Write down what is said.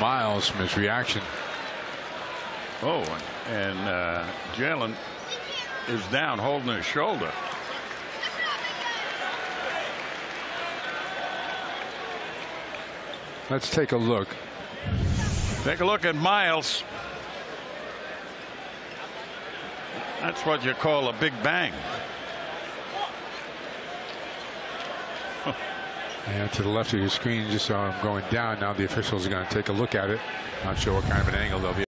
Miles from his reaction. Oh, and uh, Jaylen is down holding his shoulder. Let's take a look. Take a look at Miles. That's what you call a big bang. And to the left of your screen, you just saw him going down. Now the officials are going to take a look at it. Not sure what kind of an angle they'll be.